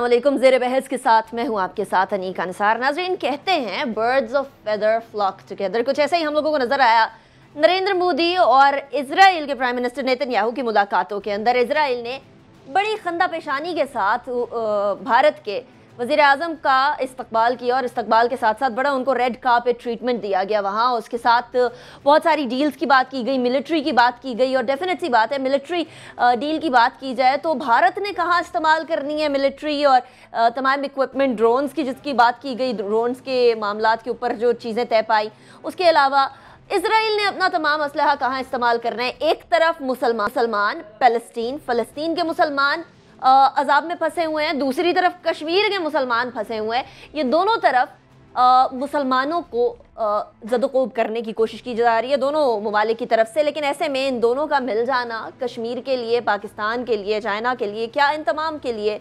वालेकुम जेर बहस के साथ मैं हूँ आपके साथ अनीक अनसार नाजरीन, कहते हैं birds of feather flock together कुछ ऐसा ही हम लोगों को नज़र आया, नरेंद्र मोदी और इसराइल के प्राइम मिनिस्टर नितिन याहू की मुलाकातों के अंदर। इसराइल ने बड़ी खंदा पेशानी के साथ भारत के वज़ीर अजम का इस्तबाल किया और इस्तबाल के साथ साथ बड़ा उनको रेड पे ट्रीटमेंट दिया गया वहाँ। उसके साथ बहुत सारी डील्स की बात की गई, मिलिट्री की बात की गई और डेफिनेट सी बात है, मिलिट्री डील की बात की जाए तो भारत ने कहाँ इस्तेमाल करनी है मिलिट्री और तमाम इक्विपमेंट, ड्रोन्स की जिसकी बात की गई, ड्रोन्स के मामला के ऊपर जो चीज़ें तय पाई। उसके अलावा इसराइल ने अपना तमाम असलहा कहाँ इस्तेमाल करना है? एक तरफ़ मुसलमान मुसलमान फ़लस्तीन फ़लस्तीन के मुसलमान अजाब में फंसे हुए हैं। दूसरी तरफ़ कश्मीर के मुसलमान फंसे हुए हैं। ये दोनों तरफ़ मुसलमानों को जदोकोब करने की कोशिश की जा रही है। दोनों ममालिक की तरफ़ से, लेकिन ऐसे में इन दोनों का मिल जाना कश्मीर के लिए, पाकिस्तान के लिए, चाइना के लिए, क्या इन तमाम के लिए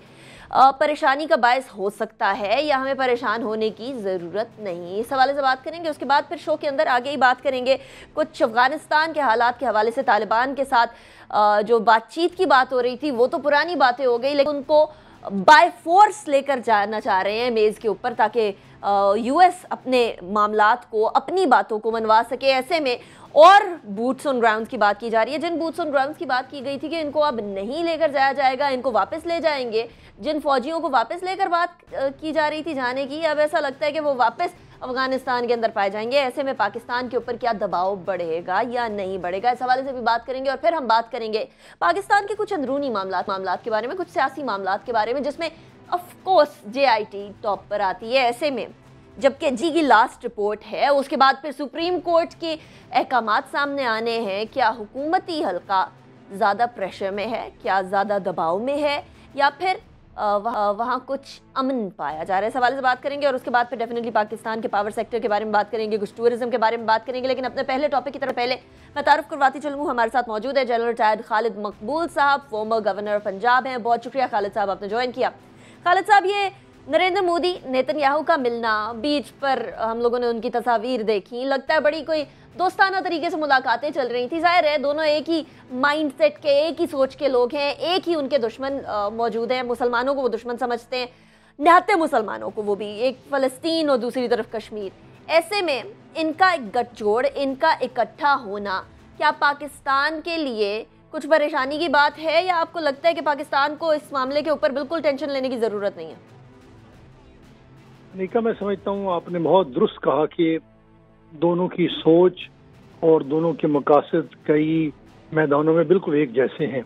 परेशानी का बायस हो सकता है या हमें परेशान होने की ज़रूरत नहीं। इस हवाले से बात करेंगे, उसके बाद फिर शो के अंदर आगे ही बात करेंगे। कुछ अफ़गानिस्तान के हालात के हवाले से तालिबान के साथ जो बातचीत की बात हो रही थी, वो तो पुरानी बातें हो गई, लेकिन उनको बाय फोर्स लेकर जाना चाह रहे हैं मेज़ के ऊपर ताकि यूएस अपने मामला को, अपनी बातों को मनवा सके। ऐसे में और बूट्स ऑन ग्राउंड की बात की जा रही है। जिन बूट्स ऑन ग्राउंड की बात की गई थी कि इनको अब नहीं लेकर जाया जाएगा, इनको वापस ले जाएँगे जिन फौजियों को वापस लेकर बात की जा रही थी जाने की, अब ऐसा लगता है कि वो वापस अफ़गानिस्तान के अंदर पाए जाएँगे। ऐसे में पाकिस्तान के ऊपर क्या दबाव बढ़ेगा या नहीं बढ़ेगा, इस हवाले से भी बात करेंगे और फिर हम बात करेंगे पाकिस्तान के कुछ अंदरूनी मामला मामला के बारे में, कुछ सियासी मामला के बारे में, जिसमें of course J I T top पर आती है। ऐसे में जबकि जी की लास्ट रिपोर्ट है, उसके बाद फिर सुप्रीम कोर्ट के अहकाम सामने आने हैं। क्या हुकूमती हल्का ज़्यादा प्रेशर में है? क्या ज़्यादा दबाव में है? या फिर वहाँ कुछ अमन पाया जा रहा है। सवाल से बात करेंगे और उसके बाद फिर डेफिनेटली पाकिस्तान के पावर सेक्टर के बारे में बात करेंगे, कुछ टूरिज़्म के बारे में बात करेंगे। लेकिन अपने पहले टॉपिक की तरफ़ पहले मैं तारुफ करवाती चलूँ। हमारे साथ मौजूद है जनरल रिटायर्ड खालिद मकबूल साहब फॉर्मर गवर्नर पंजाब हैं। बहुत शुक्रिया खालिद साहब, आपने ज्वाइन किया। खालिद साहब, ये नरेंद्र मोदी नेतन्याहू का मिलना, बीच पर हम लोगों ने उनकी तस्वीर देखी। लगता है बड़ी कोई दोस्ताना तरीके से मुलाकातें चल रही थी। ज़ाहिर है, दोनों एक ही माइंडसेट के, एक ही सोच के लोग हैं, एक ही उनके दुश्मन मौजूद हैं। मुसलमानों को वो दुश्मन समझते हैं, निहत्ते मुसलमानों को वो भी, एक फ़लस्तीन और दूसरी तरफ़ कश्मीर। ऐसे में इनका एक गठजोड़, इनका इकट्ठा होना, क्या पाकिस्तान के लिए कुछ परेशानी की बात है या आपको लगता है कि पाकिस्तान को इस मामले के ऊपर बिल्कुल टेंशन लेने की ज़रूरत नहीं है? निका मैं समझता हूँ आपने बहुत दुरुस्त कहा कि दोनों की सोच और दोनों के मकासद कई मैदानों में बिल्कुल एक जैसे हैं।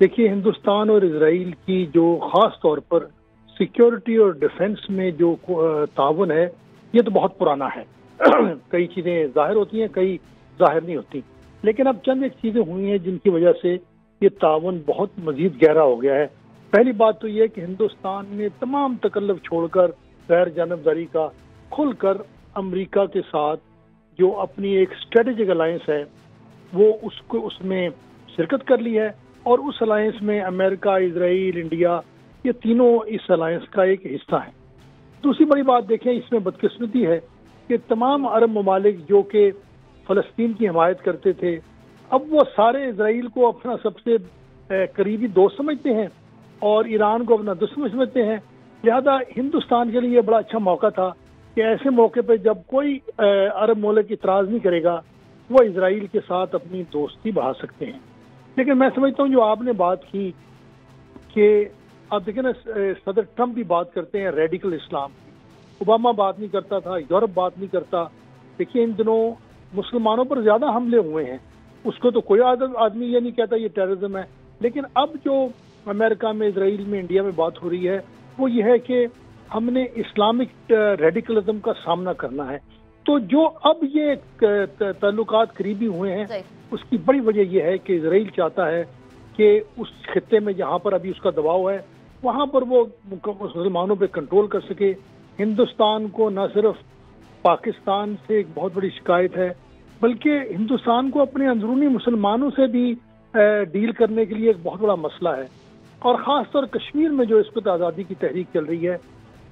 देखिए, हिंदुस्तान और इसराइल की जो ख़ास तौर पर सिक्योरिटी और डिफेंस में जो ताउन है, ये तो बहुत पुराना है। कई चीज़ें ज़ाहिर होती हैं, कई ज़ाहिर नहीं होती। लेकिन अब चंद एक चीज़ें हुई हैं जिनकी वजह से ये ताउन बहुत मजीद गहरा हो गया है। पहली बात तो ये कि हिंदुस्तान ने तमाम तकल्लफ छोड़कर गैर जानबदारी का खुलकर अमेरिका के साथ जो अपनी एक स्ट्रेटेजिक अलायंस है, वो उसको, उसमें शिरकत कर ली है और उस अलायंस में अमेरिका इसराइल इंडिया, ये तीनों इस अलायंस का एक हिस्सा है। दूसरी बड़ी बात देखें, इसमें बदकिस्मती है कि तमाम अरब ममालिक जो कि फ़लस्तीन की हमायत करते थे, अब वो सारे इसराइल को अपना सबसे करीबी दोस्त समझते हैं और ईरान को अपना दुश्मन समझते हैं। लिहाजा हिंदुस्तान के लिए बड़ा अच्छा मौका था कि ऐसे मौके पर जब कोई अरब मुल्क इतराज़ नहीं करेगा वो इसराइल के साथ अपनी दोस्ती बढ़ा सकते हैं। लेकिन मैं समझता हूँ जो आपने बात की कि आप देखें ना सदर ट्रंप भी बात करते हैं, रेडिकल इस्लाम। ओबामा बात नहीं करता था, यूरोप बात नहीं करता। देखिए, इन दिनों मुसलमानों पर ज़्यादा हमले हुए हैं। उसको तो कोई आदमी ये नहीं कहता ये टेररिज्म है। लेकिन अब जो अमेरिका में इसराइल में, इंडिया में बात हो रही है, वो ये है कि हमने इस्लामिक रेडिकलिज्म का सामना करना है। तो जो अब ये ताल्लुकात करीबी हुए हैं उसकी बड़ी वजह यह है कि इसराइल चाहता है कि उस खत्े में जहाँ पर अभी उसका दबाव है वहाँ पर वो मुसलमानों पर कंट्रोल कर सके। हिंदुस्तान को न सिर्फ़ पाकिस्तान से एक बहुत बड़ी शिकायत है बल्कि हिंदुस्तान को अपने अंदरूनी मुसलमानों से भी डील करने के लिए एक बहुत बड़ा मसला है। और ख़ास तौर कश्मीर में जो इस वक्त आज़ादी की तहरीक चल रही है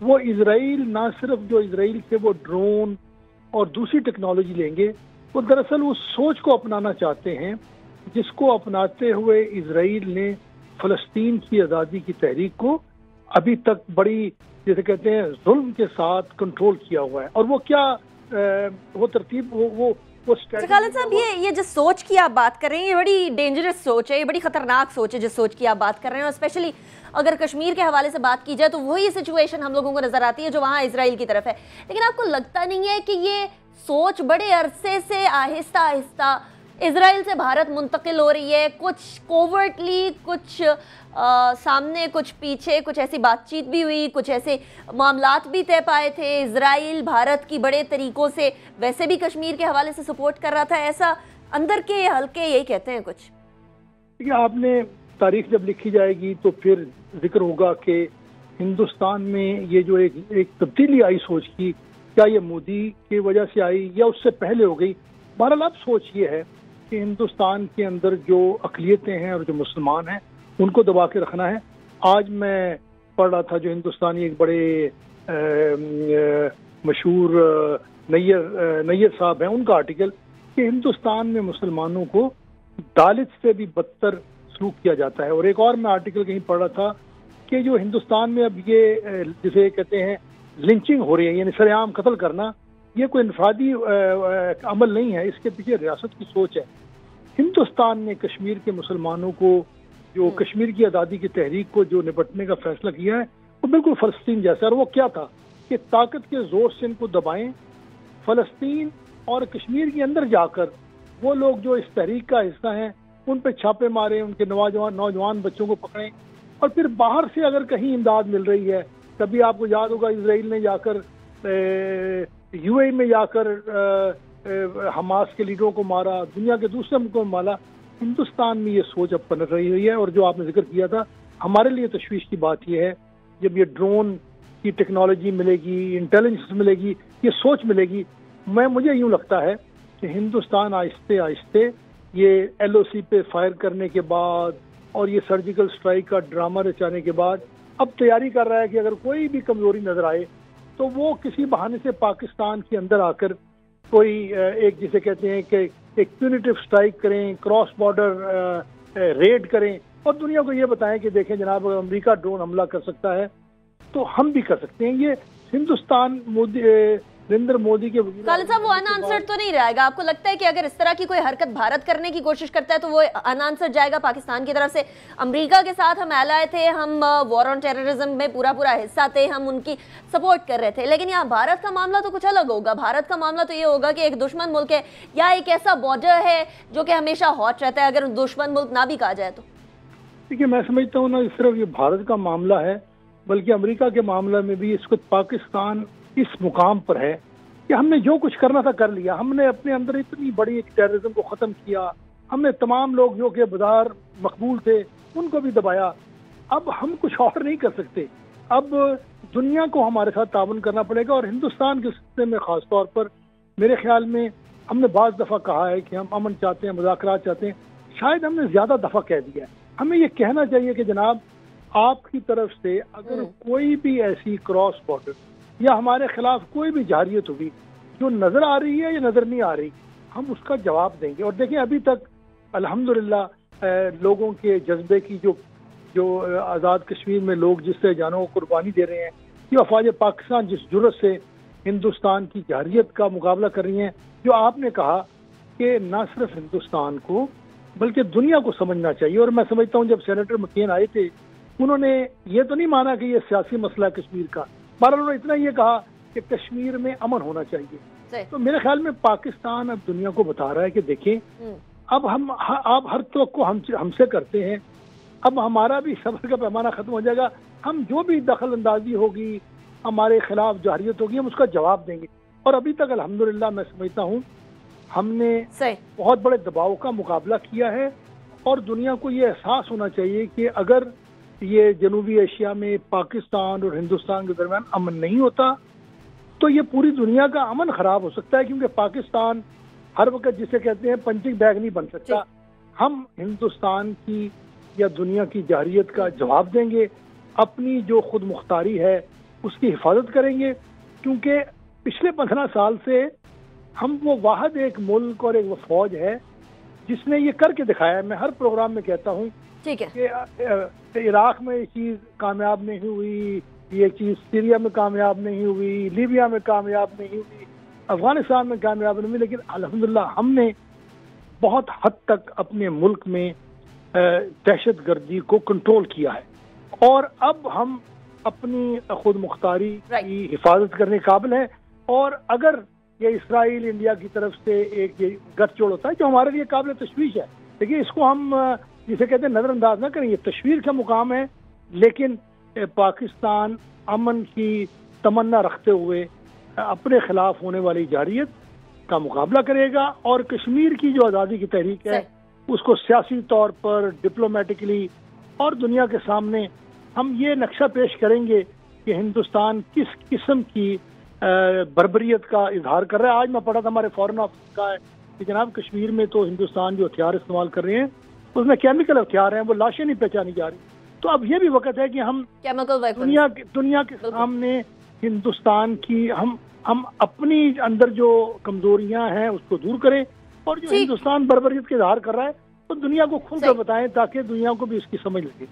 वो इसराइल ना सिर्फ़ जो इसराइल से वो ड्रोन और दूसरी टेक्नोलॉजी लेंगे वो दरअसल उस सोच को अपनाना चाहते हैं जिसको अपनाते हुए इसराइल ने फ़लस्तीन की आज़ादी की तहरीक को अभी तक बड़ी जैसे कहते हैं जुल्म के साथ कंट्रोल किया हुआ है। और वो क्या आ, वो तरतीब वो वो वो खालिद साहब ये ये जिस सोच की आप बात कर रहे हैं ये बड़ी डेंजरस सोच है ये बड़ी खतरनाक सोच है जिस सोच की आप बात कर रहे हैं और स्पेशली अगर कश्मीर के हवाले से बात की जाए तो वही सिचुएशन हम लोगों को नज़र आती है जो वहाँ इसराइल की तरफ़ है। लेकिन आपको लगता नहीं है कि ये सोच बड़े अरसे से आहिस्ता आहिस्ता इसराइल से भारत मुंतकिल हो रही है? कुछ कोवर्टली कुछ आ, सामने कुछ पीछे कुछ ऐसी बातचीत भी हुई कुछ ऐसे मामलात भी तय पाए थे। इसराइल भारत की बड़े तरीक़ों से वैसे भी कश्मीर के हवाले से सपोर्ट कर रहा था। ऐसा अंदर के हल्के यही कहते हैं कुछ। आपने तारीख जब लिखी जाएगी तो फिर ज़िक्र होगा कि हिंदुस्तान में ये जो एक एक तब्दीली आई सोच की, क्या ये मोदी की वजह से आई या उससे पहले हो गई? बहरहाल अब सोच ये है कि हिंदुस्तान के अंदर जो अकलीतें हैं और जो मुसलमान हैं, उनको दबा के रखना है। आज मैं पढ़ रहा था जो हिंदुस्तानी एक बड़े मशहूर नैयर नैयर साहब हैं, उनका आर्टिकल कि हिंदुस्तान में मुसलमानों को दालित से भी बदतर सलूक किया जाता है। और एक और मैं आर्टिकल कहीं पढ़ रहा था कि जो हिंदुस्तान में अब ये जिसे कहते हैं लिंचिंग हो रही है यानी सरेआम कत्ल करना ये कोई इनफरादी अमल नहीं है। इसके पीछे रियासत की सोच है। हिंदुस्तान ने कश्मीर के मुसलमानों को जो हम्म। कश्मीर की आज़ादी की तहरीक को जो निपटने का फैसला किया है वो बिल्कुल फ़लस्तीन जैसा और वो क्या था कि ताकत के ज़ोर से इनको दबाएँ फ़लस्तीन और कश्मीर के अंदर जाकर वो लोग जो इस तहरीक का हिस्सा हैं उन पर छापे मारें, उनके नौजवान नौजवान बच्चों को पकड़ें। और फिर बाहर से अगर कहीं इमदाद मिल रही है, तभी आपको याद होगा इसराइल ने जाकर यूएई में जाकर हमास के लीडरों को मारा, दुनिया के दूसरे मुल्कों में मारा। हिंदुस्तान में ये सोच अब पनट रही हुई है और जो आपने ज़िक्र किया था, हमारे लिए तशवीश की बात यह है, जब ये ड्रोन की टेक्नोलॉजी मिलेगी, इंटेलिजेंस मिलेगी, ये सोच मिलेगी। मैं, मुझे यूँ लगता है कि हिंदुस्तान आहिस्ते आहिस्ते ये एलओसी पे फायर करने के बाद और ये सर्जिकल स्ट्राइक का ड्रामा रचाने के बाद अब तैयारी कर रहा है कि अगर कोई भी कमज़ोरी नज़र आए तो वो किसी बहाने से पाकिस्तान के अंदर आकर कोई एक जिसे कहते हैं कि एक प्यूनिटिव स्ट्राइक करें क्रॉस बॉर्डर रेड करें। और दुनिया को ये बताएँ कि देखें जनाब, अगर अमरीका ड्रोन हमला कर सकता है तो हम भी कर सकते हैं। ये हिंदुस्तान मोदी नरेंद्र मोदी के खालिद साहब वो अनआंसर्ड तो नहीं रहेगा। आपको लगता है कि अगर इस तरह की कोई हरकत भारत करने की कोशिश करता है तो वो अनआंसर्ड जाएगा पाकिस्तान की तरफ़ से। अमेरिका के साथ हम एलाए थे हम वॉर ऑन टेररिज्म में पूरा पूरा हिस्सा थे हम उनकी सपोर्ट कर रहे थे। लेकिन यहाँ भारत का मामला तो कुछ अलग होगा। भारत का मामला तो ये होगा कि एक दुश्मन मुल्क है या एक ऐसा बॉर्डर है जो कि हमेशा हॉट रहता है अगर दुश्मन मुल्क ना भी कहा जाए तो। देखिए मैं समझता हूँ ना सिर्फ़ ये भारत का मामला है बल्कि अमेरिका के मामले में भी इसको पाकिस्तान इस मुकाम पर है कि हमने जो कुछ करना था कर लिया। हमने अपने अंदर इतनी बड़ी एक टेररिज्म को ख़त्म किया। हमने तमाम लोग जो कि बाज़ार मकबूल थे उनको भी दबाया। अब हम कुछ और नहीं कर सकते। अब दुनिया को हमारे साथ ताउन करना पड़ेगा और हिंदुस्तान के सिलसिले में ख़ास तौर पर मेरे ख्याल में हमने बाज़ दफ़ा कहा है कि हम अमन चाहते हैं मुजाकर चाहते हैं। शायद हमने ज़्यादा दफ़ा कह दिया है। हमें ये कहना चाहिए कि जनाब आपकी तरफ़ से अगर हम्म। कोई भी ऐसी क्रॉस बॉर्डर या हमारे खिलाफ कोई भी जारियत होगी जो नज़र आ रही है या नज़र नहीं आ रही, हम उसका जवाब देंगे। और देखिए, अभी तक अल्हम्दुलिल्लाह लोगों के जज्बे की जो जो आज़ाद कश्मीर में लोग जिससे जानों को कुर्बानी दे रहे हैं कि अफवाज पाकिस्तान जिस ज़रूरत से हिंदुस्तान की जारियत का मुकाबला कर रही हैं, जो आपने कहा कि न सिर्फ़ हिंदुस्तान को, बल्कि दुनिया को समझना चाहिए। और मैं समझता हूँ, जब सेनेटर मकेन आए थे, उन्होंने ये तो नहीं माना कि ये सियासी मसला कश्मीर का। बहरहाल उन्होंने इतना ये कहा कि कश्मीर में अमन होना चाहिए। तो मेरे ख्याल में पाकिस्तान अब दुनिया को बता रहा है कि देखें हम्म। अब हम आप हर तो को हम हमसे करते हैं। अब हमारा भी सबर का पैमाना खत्म हो जाएगा। हम जो भी दखल अंदाजी होगी हमारे खिलाफ जारियत होगी हम उसका जवाब देंगे। और अभी तक अल्हम्दुलिल्लाह मैं समझता हूँ हमने बहुत बड़े दबाव का मुकाबला किया है। और दुनिया को ये एहसास होना चाहिए कि अगर ये जनूबी एशिया में पाकिस्तान और हिंदुस्तान के दरमियान अमन नहीं होता तो ये पूरी दुनिया का अमन खराब हो सकता है क्योंकि पाकिस्तान हर वक्त जिसे कहते हैं पंचिंग बैग नहीं बन सकता। हम हिंदुस्तान की या दुनिया की जहरीत का जवाब देंगे अपनी जो खुद मुख्तारी है उसकी हिफाजत करेंगे क्योंकि पिछले पंद्रह साल से हम वो वाहद एक मुल्क और एक वो फौज है जिसने ये करके दिखाया है। मैं हर प्रोग्राम में कहता हूँ ठीक है। कि इराक में ये चीज़ कामयाब नहीं हुई ये चीज़ सीरिया में कामयाब नहीं हुई लीबिया में कामयाब नहीं हुई अफ़गानिस्तान में कामयाब नहीं हुई लेकिन अल्हम्दुलिल्लाह हमने बहुत हद तक अपने मुल्क में दहशत गर्दी को कंट्रोल किया है। और अब हम अपनी खुद मुख्तारी की हिफाजत करने काबिल है। और अगर ये इसराइल इंडिया की तरफ़ से एक ये गठजोड़ होता है जो हमारे लिए काबिल तशवीश है देखिए इसको हम जिसे कहते हैं नज़रअंदाज ना करें ये तस्वीर का मुकाम है लेकिन पाकिस्तान अमन की तमन्ना रखते हुए अपने खिलाफ होने वाली जारियत का मुकाबला करेगा और कश्मीर की जो आज़ादी की तहरीक है उसको सियासी तौर पर डिप्लोमेटिकली और दुनिया के सामने हम ये नक्शा पेश करेंगे कि हिंदुस्तान किस किस्म की बरबरीत का इजहार कर रहा है। आज मैं पढ़ा था हमारे फॉरेन ऑफ़िस का है कि जनाब कश्मीर में तो हिंदुस्तान जो हथियार इस्तेमाल कर रहे हैं उसमें केमिकल हथियार हैं वो लाशें नहीं पहचानी जा रही। तो अब ये भी वक्त है कि हम केमिकल दुनिया दुनिया के सामने हिंदुस्तान की हम हम अपनी अंदर जो कमजोरियाँ हैं उसको दूर करें और जो हिंदुस्तान बर्बरियत के इजहार कर रहा है तो दुनिया को खुलकर बताएँ ताकि दुनिया को भी इसकी समझ लगे।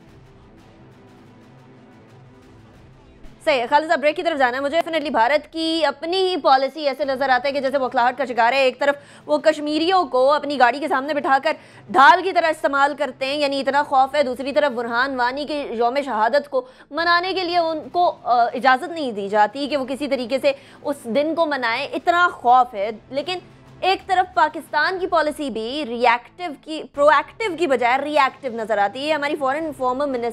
सही है। खालिद ब्रेक की तरफ़ जाना है। मुझे डेफिनेटली भारत की अपनी ही पॉलिसी ऐसे नज़र आता है कि जैसे बौखलाहट का शिकार है। एक तरफ़ वो कश्मीरियों को अपनी गाड़ी के सामने बिठाकर ढाल की तरह इस्तेमाल करते हैं, यानी इतना खौफ है। दूसरी तरफ़ बुरहान वानी के योम शहादत को मनाने के लिए उनको इजाज़त नहीं दी जाती कि वो किसी तरीके से उस दिन को मनाएँ। इतना खौफ है। लेकिन एक तरफ़ पाकिस्तान की पॉलिसी भी रिएक्टिव की प्रोएक्टिव की बजाय रिएक्टिव नज़र आती है। हमारी foreign former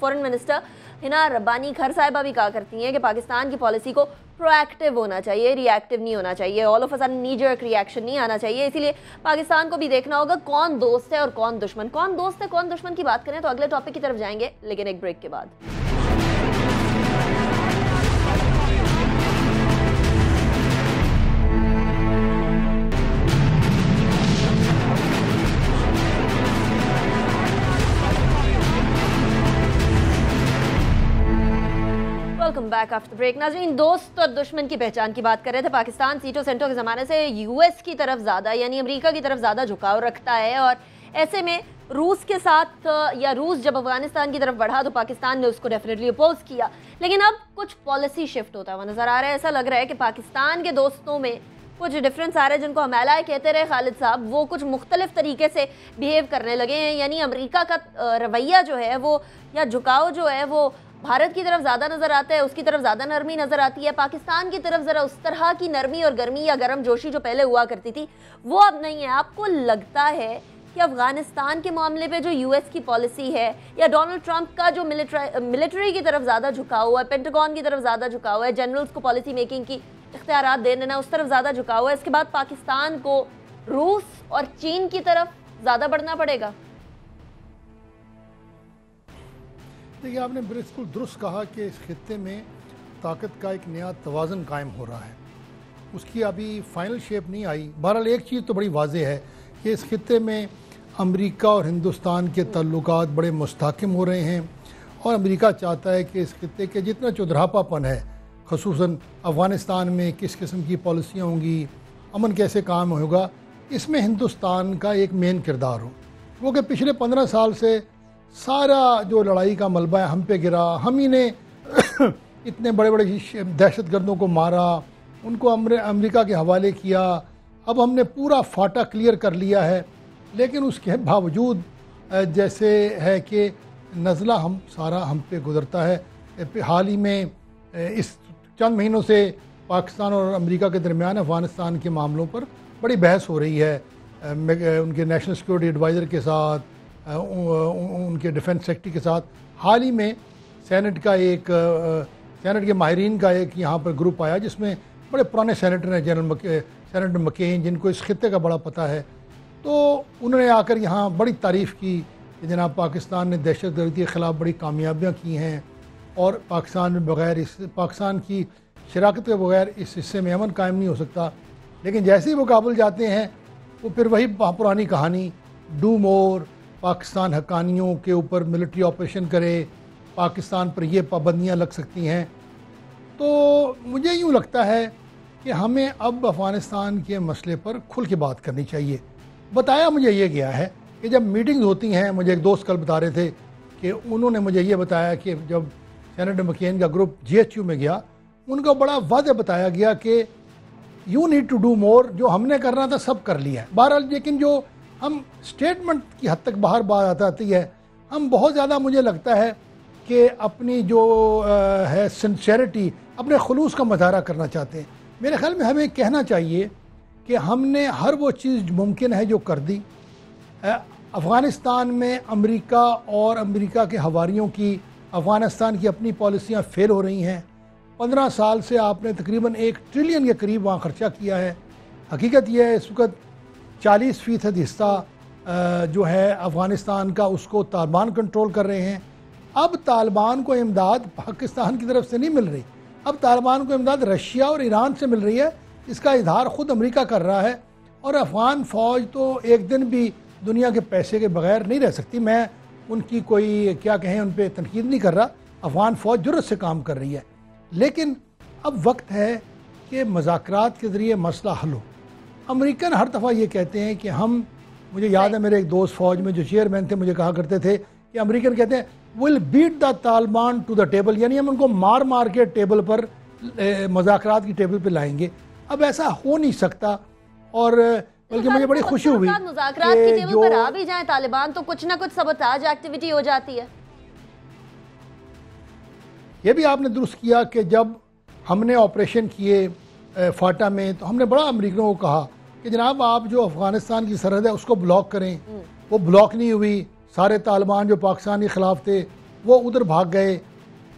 foreign minister Hina Rabbani Khar साहिबा भी कहा करती हैं कि पाकिस्तान की पॉलिसी को प्रोएक्टिव होना चाहिए रिएक्टिव नहीं होना चाहिए। All of a knee jerk reaction नहीं आना चाहिए। इसीलिए पाकिस्तान को भी देखना होगा कौन दोस्त है और कौन दुश्मन। कौन दोस्त है, कौन दुश्मन की बात करें तो अगले टॉपिक की तरफ़ जाएँगे, लेकिन एक ब्रेक के बाद। वेलकम बैक आफ्टर ब्रेक नाजरीन, दोस्त और दुश्मन की पहचान की बात कर रहे थे। पाकिस्तान सीटो सेंटो के ज़माने से यूएस की तरफ़ ज़्यादा, यानी अमेरिका की तरफ़ ज़्यादा झुकाव रखता है। और ऐसे में रूस के साथ, या रूस जब अफ़गानिस्तान की तरफ़ बढ़ा तो पाकिस्तान ने उसको डेफिनेटली अपोज किया। लेकिन अब कुछ पॉलिसी शिफ्ट होता हुआ नज़र आ रहा है। ऐसा लग रहा है कि पाकिस्तान के दोस्तों में कुछ डिफरेंस आ रहे हैं, जिनको हमेला कहते रहे, खालिद साहब, वो कुछ मुख्तलिफ़ तरीके से बिहेव करने लगे हैं। यानी अमेरिका का रवैया जो है, वो, या झुकाव जो है, वो भारत की तरफ़ ज़्यादा नज़र आता है, उसकी तरफ़ ज़्यादा नरमी नज़र आती है, पाकिस्तान की तरफ़ ज़रा उस तरह की नरमी और गर्मी या गर्म जोशी जो पहले हुआ करती थी, वो अब नहीं है। आपको लगता है कि अफ़गानिस्तान के मामले पे जो यूएस की पॉलिसी है या डोनाल्ड ट्रंप का जो मिलिट्री की तरफ़ ज़्यादा झुका हुआ है पेंटागन की तरफ़ ज़्यादा झुका हुआ है जनरल्स को पॉलिसी मेकिंग की इख्तियार दे देना उस तरफ़ ज़्यादा झुका हुआ है, इसके बाद पाकिस्तान को रूस और चीन की तरफ़ ज़्यादा बढ़ना पड़ेगा। देखिए आपने बिल्कुल दुरुस्त कहा कि इस खत्े में ताकत का एक नया तोज़न कायम हो रहा है। उसकी अभी फाइनल शेप नहीं आई। बहरहाल एक चीज़ तो बड़ी वाज है कि इस खत्े में अमेरिका और हिंदुस्तान के तल्लुक बड़े मुस्तकम हो रहे हैं और अमेरिका चाहता है कि इस खत्े के जितना चौधरापापन है खसूस अफ़गानिस्तान में किस किस्म की पॉलिसियाँ होंगी, अमन कैसे काम होगा, इसमें हिंदुस्तान का एक मेन किरदार हो। क्योंकि पिछले पंद्रह साल से सारा जो लड़ाई का मलबा है, हम पे गिरा। हम ही ने इतने बड़े बड़े दहशत गर्दों को मारा। उनको अमेरिका के हवाले किया। अब हमने पूरा फाटा क्लियर कर लिया है। लेकिन उसके बावजूद जैसे है कि नज़ला हम, सारा हम पे गुजरता है। हाल ही में इस चंद महीनों से पाकिस्तान और अमेरिका के दरमियान अफ़गानिस्तान के मामलों पर बड़ी बहस हो रही है। उनके नेशनल सिक्योरिटी एडवाइज़र के साथ उनके डिफेंस सेक्रेटरी के साथ। हाल ही में सेनेट का एक सेनेट के माहरीन का एक यहाँ पर ग्रुप आया, जिसमें बड़े पुराने सेनेटर हैं जनरल मके सेनेटर मकेन जिनको इस खत्े का बड़ा पता है। तो उन्होंने आकर यहाँ बड़ी तारीफ़ की कि जनाब पाकिस्तान ने दहशत गर्दी के ख़िलाफ़ बड़ी कामयाबियाँ की हैं, और पाकिस्तान में बगैर इस, पाकिस्तान की शराकत के बगैर इस हिस्से में अमन कायम नहीं हो सकता। लेकिन जैसे ही वो काबुल जाते हैं, वो फिर वही पुरानी कहानी डू मोर पाकिस्तान हकानियों के ऊपर मिलिट्री ऑपरेशन करे, पाकिस्तान पर ये पाबंदियाँ लग सकती हैं। तो मुझे यूँ लगता है कि हमें अब अफ़गानिस्तान के मसले पर खुल के बात करनी चाहिए। बताया मुझे ये गया है कि जब मीटिंग्स होती हैं, मुझे एक दोस्त कल बता रहे थे कि उन्होंने मुझे ये बताया कि जब सेनेटर मकेन का ग्रुप जी में गया, उनको बड़ा वादे बताया गया कि you need to do more जो हमने करना था सब कर लिया है। बहरहाल, लेकिन जो हम स्टेटमेंट की हद तक बाहर बात आती है। हम बहुत ज़्यादा मुझे लगता है कि अपनी जो है सिंसेरिटी अपने खलूस का मजारा करना चाहते हैं। मेरे ख्याल में हमें कहना चाहिए कि हमने हर वो चीज़ मुमकिन है जो कर दी। अफ़गानिस्तान में अमेरिका और अमेरिका के हवारीयों की, अफ़गानिस्तान की अपनी पॉलिसियाँ फेल हो रही हैं। पंद्रह साल से आपने तकरीबन एक ट्रिलियन के करीब वहाँ ख़र्चा किया है। हकीकत यह है, इस वक्त चालीस फ़ीसद हिस्सा जो है अफ़गानिस्तान का उसको तालिबान कंट्रोल कर रहे हैं। अब तालिबान को इमदाद पाकिस्तान की तरफ़ से नहीं मिल रही। अब तालिबान को इमदाद रशिया और ईरान से मिल रही है। इसका इजहार ख़ुद अमरीका कर रहा है। और अफ़गान फ़ौज तो एक दिन भी दुनिया के पैसे के बगैर नहीं रह सकती। मैं उनकी कोई, क्या कहें, उन पर तनकीद नहीं कर रहा। अफ़गान फ़ौज ज़रूरत से काम कर रही है। लेकिन अब वक्त है कि मज़ाक के ज़रिए मसला हल हो। अमरीकन हर दफ़ा ये कहते हैं कि हम मुझे याद है मेरे एक दोस्त फौज में जो चेयरमैन थे मुझे कहा करते थे कि अमेरिकन कहते हैं will beat the Taliban to the table यानी हम उनको मार मार के टेबल पर मज़ाक की टेबल पर लाएँगे। अब ऐसा हो नहीं सकता। और बल्कि मुझे बड़ी खुशी हुई की टेबल पर आ भी जाए तालिबान तो कुछ ना कुछ सबताज एक्टिविटी हो जाती है। ये भी आपने दुरुस्त किया कि जब हमने ऑपरेशन किए फाटा में तो हमने बड़ा अमरीकनों को कहा कि जनाब आप जो अफ़गानिस्तान की सरहद है उसको ब्लॉक करें। हम्म। वो ब्लॉक नहीं हुई। सारे तालिबान जो पाकिस्तान के ख़िलाफ़ थे वो उधर भाग गए।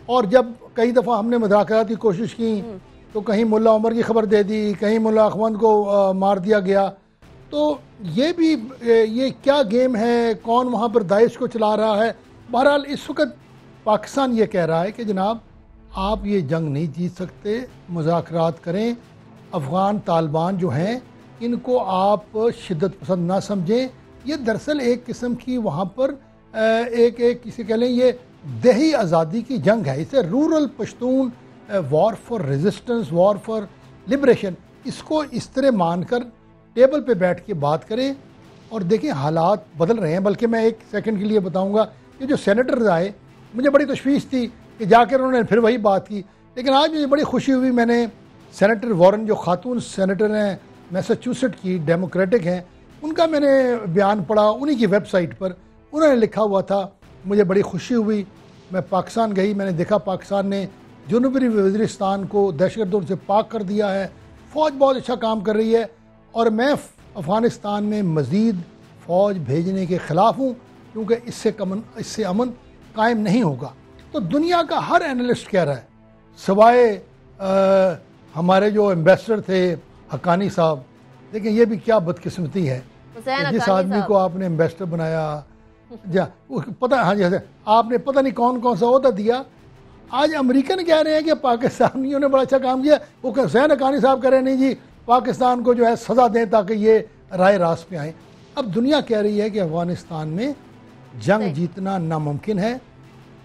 और जब कई दफ़ा हमने मुदाकरात की कोशिश की हम्म। तो कहीं मुल्ला उमर की खबर दे दी कहीं मुल्ला अखमद को आ, मार दिया गया। तो ये भी ये क्या गेम है? कौन वहाँ पर दाइश को चला रहा है? बहरहाल इस वक्त पाकिस्तान ये कह रहा है कि जनाब आप ये जंग नहीं जीत सकते। मुजाकरात करें। अफ़गान तालिबान जो हैं, इनको आप शिद्दत पसंद ना समझें। ये दरअसल एक किस्म की वहाँ पर एक एक किसी कह लें, ये दही आज़ादी की जंग है। इसे rural Pashtun war for resistance, war for liberation, इसको इस तरह मानकर टेबल पे बैठ के बात करें। और देखें, हालात बदल रहे हैं। बल्कि मैं एक सेकंड के लिए बताऊँगा कि जो सेनेटर्स आए, मुझे बड़ी तशवीश थी कि जाकर उन्होंने फिर वही बात की। लेकिन आज मुझे बड़ी खुशी हुई, मैंने सेनेटर वॉरन जो खातून सेनेटर हैं मैसाचूसेट की डेमोक्रेटिक हैं, उनका मैंने बयान पढ़ा उन्हीं की वेबसाइट पर। उन्होंने लिखा हुआ था, मुझे बड़ी खुशी हुई। मैं पाकिस्तान गई, मैंने देखा पाकिस्तान ने जनूबी वजरिस्तान को दहशतगर्दों से पाक कर दिया है। फ़ौज बहुत अच्छा काम कर रही है और मैं अफ़गानिस्तान में मज़ीद फ़ौज भेजने के ख़िलाफ़ हूँ, क्योंकि इससे कमन इससे अमन कायम नहीं होगा। तो दुनिया का हर एनालिस्ट कह रहा है। सवाए हमारे जो एम्बेसडर थे हकानी साहब देखिए ये भी क्या बदकिस्मती है। जिस आदमी को आपने एम्बेसडर बनाया। जा पता हाँ जी हाँ आपने पता नहीं कौन कौन सा अहदा दिया। आज अमेरिकन कह रहे हैं कि पाकिस्तानियों ने बड़ा अच्छा काम किया। वो हुसैन हकानी साहब कह रहे हैं नहीं जी पाकिस्तान को जो है सज़ा दें ताकि ये राय रास पे आए। अब दुनिया कह रही है कि अफ़गानिस्तान में जंग जीतना नामुमकिन है।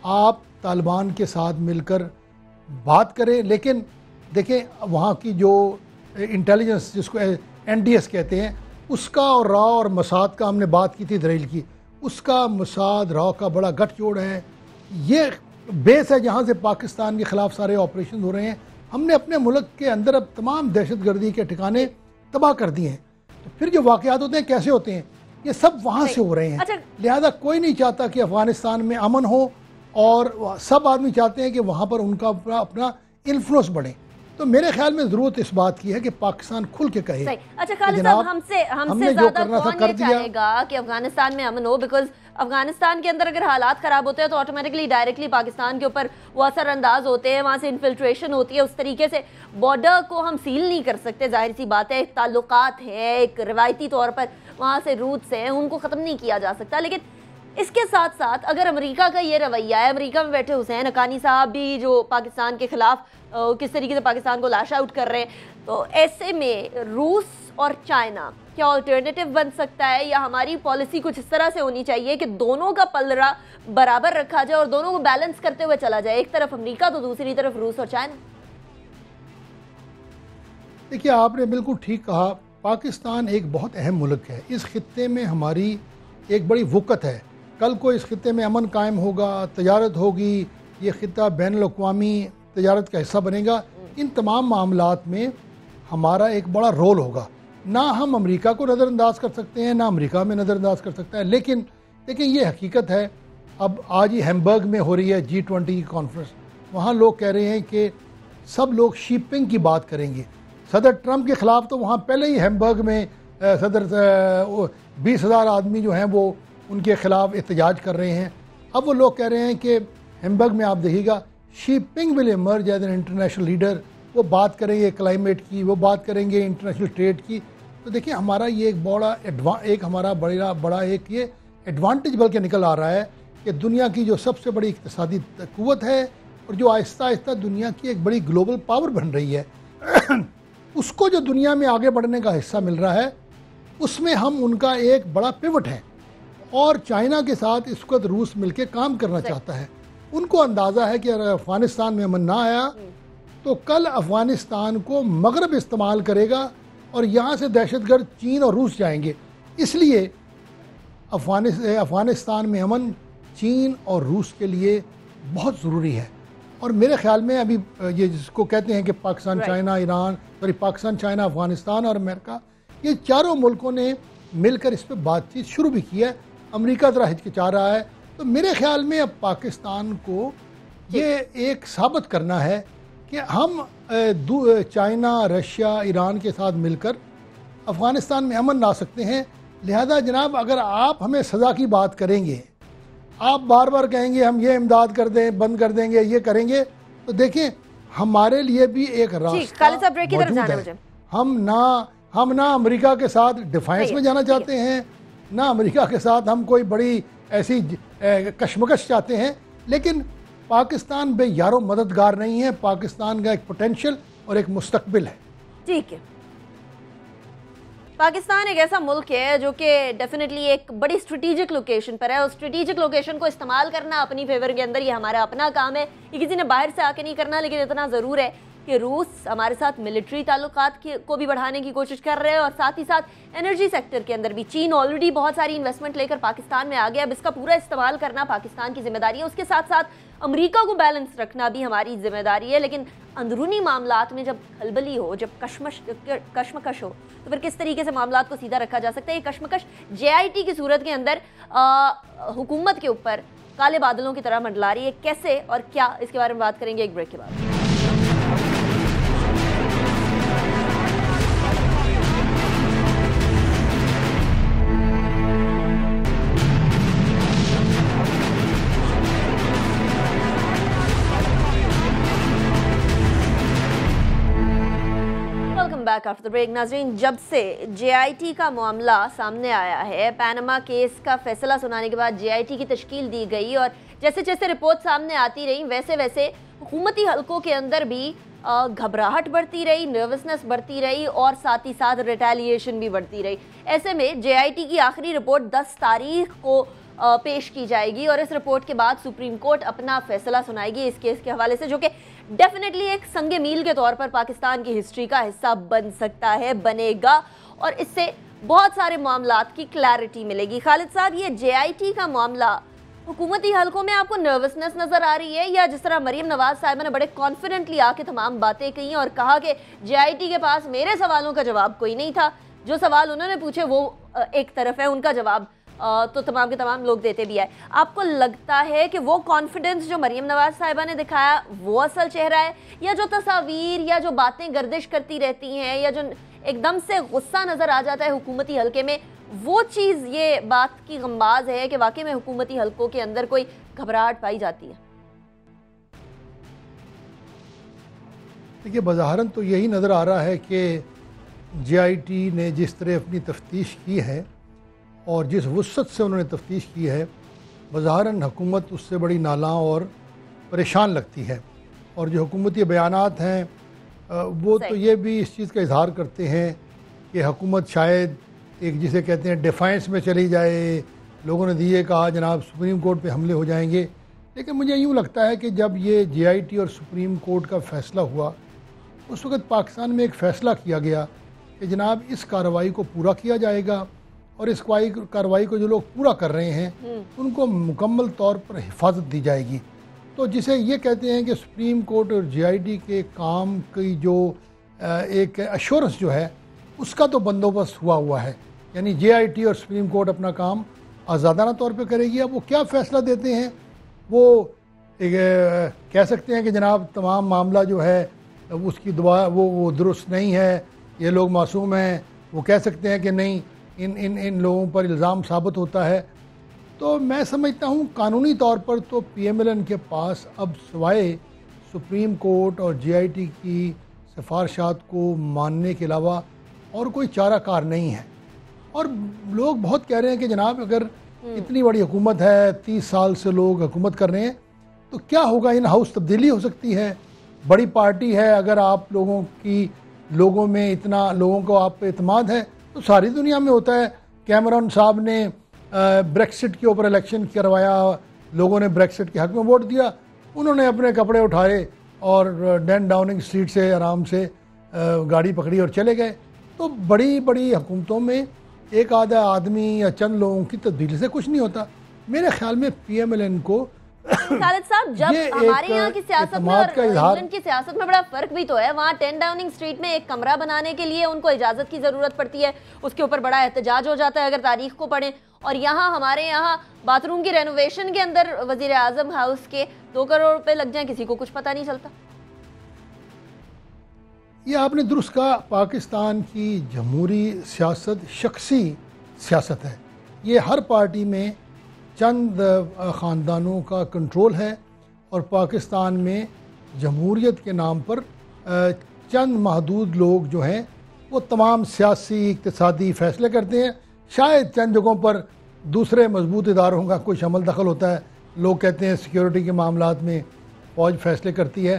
आप तालिबान के साथ मिलकर बात करें लेकिन देखें वहाँ की जो इंटेलिजेंस जिसको एन डी एस कहते हैं उसका और रॉ और मसाद का हमने बात की थी दरेल की उसका मसाद रॉ का बड़ा गठजोड़ है। ये बेस है जहाँ से पाकिस्तान के ख़िलाफ़ सारे ऑपरेशन हो रहे हैं। हमने अपने मुल्क के अंदर अब तमाम दहशत गर्दी के ठिकाने तबाह कर दिए हैं। तो फिर जो वाक़ात होते हैं कैसे होते हैं? ये सब वहाँ से हो रहे हैं। अच्छा। लिहाजा कोई नहीं चाहता कि अफ़गानिस्तान में अमन हो और सब आदमी चाहते हैं कि वहाँ पर उनका अपना अपना इन्फ्लुएंस बढ़े। तो मेरे ख्याल में ज़रूरत इस बात की है कि पाकिस्तान खुल के कहे अच्छा खालिद साहब हमसे हमसे ज़्यादा कौन ये चाहेगा कि अफ़गानिस्तान में अमन हो? बिकॉज़ अफ़गानिस्तान के अंदर अगर हालात खराब होते हैं तो ऑटोमेटिकली डायरेक्टली पाकिस्तान के ऊपर वो असरअंदाज होते हैं वहाँ से इन्फिल्ट्रेशन होती है। उस तरीके से बॉर्डर को हम सील नहीं कर सकते ज़ाहिर सी बात है ताल्लुकात है एक रिवायती तौर पर वहाँ से रूट्स हैं उनको ख़त्म नहीं किया जा सकता। लेकिन इसके साथ साथ अगर अमेरिका का ये रवैया है, अमेरिका में बैठे हुसैन अकानी साहब भी जो पाकिस्तान के खिलाफ किस तरीके से पाकिस्तान को लाश आउट कर रहे हैं तो ऐसे में रूस और चाइना क्या ऑल्टरनेटिव बन सकता है? या हमारी पॉलिसी कुछ इस तरह से होनी चाहिए कि दोनों का पलरा बराबर रखा जाए और दोनों को बैलेंस करते हुए चला जाए? एक तरफ़ अमेरिका तो दूसरी तरफ़ रूस और चाइना। देखिए, आपने बिल्कुल ठीक कहा, पाकिस्तान एक बहुत अहम मुल्क है। इस खत्े में हमारी एक बड़ी वक़्त है। कल को इस खत्े में अमन कायम होगा, तजारत होगी। ये ख़त्ा बैन अवी तजारत का हिस्सा बनेगा। इन तमाम मामला में हमारा एक बड़ा रोल होगा। ना हम अमेरिका को नज़रअंदाज कर सकते हैं, ना अमेरिका में नज़रअंदाज कर सकते हैं। लेकिन देखिए ये हकीकत है, अब आज ही हेम्बर्ग में हो रही है जी ट्वेंटी की कॉन्फ्रेंस वहाँ लोग कह रहे हैं कि सब लोग शिपिंग की बात करेंगे। सदर ट्रंप के ख़िलाफ़ तो वहाँ पहले ही हैमबर्ग में सदर बीस हज़ार आदमी जो हैं वो उनके ख़िलाफ़ एहतजाज कर रहे हैं। अब वो लोग कह रहे हैं कि हैमबर्ग में आप देखिएगा Xi Jinping will emerge as an international leader वो बात करेंगे क्लाइमेट की, वो बात करेंगे इंटरनेशनल ट्रेड की। तो देखिए, हमारा ये एक बड़ा एडवा एक हमारा बड़ा बड़ा एक ये एडवांटेज बल्कि निकल आ रहा है कि दुनिया की जो सबसे बड़ी इकतदी क़वत है और जो आहिस्ता आहिस्ता दुनिया की एक बड़ी ग्लोबल पावर बन रही है। उसको जो दुनिया में आगे बढ़ने का हिस्सा मिल रहा है, उसमें हम उनका एक बड़ा पिवट है। और चाइना के साथ इस वक्त रूस मिलकर काम करना चाहता है। उनको अंदाज़ा है कि अगर अफ़गानिस्तान में अमन ना आया तो कल अफ़गानिस्तान को मगरब इस्तेमाल करेगा और यहाँ से दहशतगर्द चीन और रूस जाएँगे। इसलिए अफ़गानिस्तान में अमन चीन और रूस के लिए बहुत ज़रूरी है। और मेरे ख्याल में अभी ये जिसको कहते हैं कि Pakistan China Iran sorry Pakistan China Afghanistan और अमेरिका ये चारों मुल्कों ने मिलकर इस पर बातचीत शुरू भी की है। अमेरिका तरह हिचकिचा रहा है। तो मेरे ख्याल में अब पाकिस्तान को ये एक साबित करना है कि हम चाइना रशिया ईरान के साथ मिलकर अफ़गानिस्तान में अमन ला सकते हैं। लिहाजा जनाब अगर आप हमें सज़ा की बात करेंगे आप बार बार कहेंगे हम ये इमदाद कर दें बंद कर देंगे ये करेंगे तो देखें हमारे लिए भी एक रास्ता है। हम ना हम ना अमेरिका के साथ डिफेंस में जाना चाहते हैं ना अमेरिका के साथ हम कोई बड़ी ऐसी कशमकश चाहते हैं, लेकिन पाकिस्तान बे यारो मददगार नहीं है। पाकिस्तान का एक पोटेंशियल और एक मुस्तकबिल है। ठीक है। पाकिस्तान एक ऐसा मुल्क है जो कि डेफिनेटली एक बड़ी स्ट्रेटेजिक लोकेशन पर है। और स्ट्रेटेजिक लोकेशन को इस्तेमाल करना अपनी फेवर के अंदर, ये हमारा अपना काम है। ये किसी ने बाहर से आके नहीं करना, लेकिन इतना ज़रूर है कि रूस हमारे साथ मिलिट्री ताल्लुक को भी बढ़ाने की कोशिश कर रहे हैं और साथ ही साथ एनर्जी सेक्टर के अंदर भी। चीन ऑलरेडी बहुत सारी इन्वेस्टमेंट लेकर पाकिस्तान में आ गया अब इसका पूरा इस्तेमाल करना पाकिस्तान की ज़िम्मेदारी है। उसके साथ साथ अमेरिका को बैलेंस रखना भी हमारी ज़िम्मेदारी है। लेकिन अंदरूनी मामला में जब खलबली हो, जब कशमश कशमकश हो तो फिर किस तरीके से मामला को सीधा रखा जा सकता है? ये कशमकश जे की सूरत के अंदर हुकूमत के ऊपर काले बादलों की तरह मंडला रही है। कैसे और क्या? इसके बारे में बात करेंगे एक ब्रेक के बाद। बैक आफ्टर द ब्रेक नाजरीन, जब से जेआईटी का मामला सामने आया है पैनमा केस का फैसला सुनाने के बाद जेआईटी की तश्कील दी गई और जैसे जैसे रिपोर्ट सामने आती रही वैसे वैसे हुकूमती हलकों के अंदर भी घबराहट बढ़ती रही नर्वसनेस बढ़ती रही और साथ ही साथ रिटेलिएशन भी बढ़ती रही। ऐसे में जेआईटी की आखिरी रिपोर्ट 10 तारीख को पेश की जाएगी और इस रिपोर्ट के बाद सुप्रीम कोर्ट अपना फैसला सुनाएगी इस केस के हवाले से, जो कि डेफिनेटली एक संगे मील के तौर पर पाकिस्तान की हिस्ट्री का हिस्सा बन सकता है, बनेगा। और इससे बहुत सारे मामला की क्लैरिटी मिलेगी। खालिद साहब, ये जे का मामला हुकूमती हलकों में आपको नर्वसनेस नज़र आ रही है या जिस तरह मरीम नवाज़ साहब ने बड़े कॉन्फिडेंटली आके तमाम बातें कही और कहा कि जे के पास मेरे सवालों का जवाब कोई नहीं था। जो सवाल उन्होंने पूछे वो एक तरफ़ है, उनका जवाब तो तमाम के तमाम लोग देते भी आए आपको लगता है कि वो कॉन्फिडेंस जो मरीम नवाज़ साहिबा ने दिखाया, वो असल चेहरा है? या जो तस्वीर, या जो बातें गर्दिश करती रहती हैं, या जो एकदम से गुस्सा नज़र आ जाता है हुकूमती हल्के में, वो चीज़, ये बात की गमबाज है कि वाकई में हुकूमती हल्कों के अंदर कोई घबराहट पाई जाती है। देखिए, बजाहरन तो यही नज़र आ रहा है कि जे ने जिस तरह अपनी तफ्तीश की है और जिस वसत से उन्होंने तफ्तीश की है बज़ाहरन हुकूमत उससे बड़ी नाला और परेशान लगती है। और जो हुकूमती बयान हैं वो तो ये भी इस चीज़ का इजहार करते हैं कि हुकूमत शायद एक जिसे कहते हैं डिफेंस में चली जाए। लोगों ने दिए कहा जनाब सुप्रीम कोर्ट पे हमले हो जाएँगे। लेकिन मुझे यूँ लगता है कि जब ये जे और सुप्रीम कोर्ट का फ़ैसला हुआ उस वक्त पाकिस्तान में एक फ़ैसला किया गया कि जनाब इस कार्रवाई को पूरा किया जाएगा। और इस कार्रवाई को जो लोग पूरा कर रहे हैं उनको मुकम्मल तौर पर हिफाजत दी जाएगी। तो जिसे ये कहते हैं कि सुप्रीम कोर्ट और जीआईडी के काम की जो एक अश्योरेंस जो है उसका तो बंदोबस्त हुआ हुआ है। यानी जेआईटी और सुप्रीम कोर्ट अपना काम आज़ादाना तौर पे करेगी। अब वो क्या फ़ैसला देते हैं? वो एक, कह सकते हैं कि जनाब तमाम मामला जो है उसकी दुआ वो वो दुरुस्त नहीं है ये लोग मासूम हैं। वो कह सकते हैं कि नहीं इन इन इन लोगों पर इल्ज़ाम साबित होता है। तो मैं समझता हूँ कानूनी तौर पर तो पीएमएलएन के पास अब सवाए सुप्रीम कोर्ट और जीआईटी की सिफारशात को मानने के अलावा और कोई चारा कार नहीं है। और लोग बहुत कह रहे हैं कि जनाब अगर हम्म। इतनी बड़ी हुकूमत है तीस साल से लोग हुकूमत कर रहे हैं तो क्या होगा? इन हाउस तब्दीली हो सकती है। बड़ी पार्टी है अगर आप लोगों की लोगों में इतना लोगों को आप पे अतमाद है तो सारी दुनिया में होता है। कैमरन साहब ने ब्रेक्सिट के ऊपर इलेक्शन करवाया, लोगों ने ब्रेक्सिट के हक में वोट दिया, उन्होंने अपने कपड़े उठाए और डैन डाउनिंग स्ट्रीट से आराम से गाड़ी पकड़ी और चले गए। तो बड़ी बड़ी हुकूमतों में एक आधा आदमी या चंद लोगों की तब्दीली से कुछ नहीं होता। मेरे ख्याल में पीएमएलएन को खालिद साहब जब हमारे यहाँ की सियासत में और इंग्लैंड की सियासत में बड़ा फ़र्क भी तो है। वहाँ टेन डाउनिंग स्ट्रीट में एक कमरा बनाने के लिए उनको इजाज़त की ज़रूरत पड़ती है। उसके ऊपर बड़ा एहतजाज हो जाता है अगर तारीख को पढ़ें। और यहाँ हमारे यहाँ बाथरूम की रेनोवेशन के अंदर वज़ीर आज़म हाउस के दो करोड़ रुपए लग जाए किसी को कुछ पता नहीं चलता। ये आपने दुरुस्त कहा पाकिस्तान की जमहूरी सियासत शख्सी सियासत है। ये हर पार्टी में चंद ख़ानदानों का कंट्रोल है और पाकिस्तान में जमहूरीत के नाम पर चंद महदूद लोग जो हैं, वो तमाम सियासी इकतसादी फ़ैसले करते हैं। शायद चंद जगहों पर दूसरे मज़बूत इदारों का कुछ अमल दखल होता है। लोग कहते हैं सिक्योरिटी के मामला में फ़ौज फैसले करती है।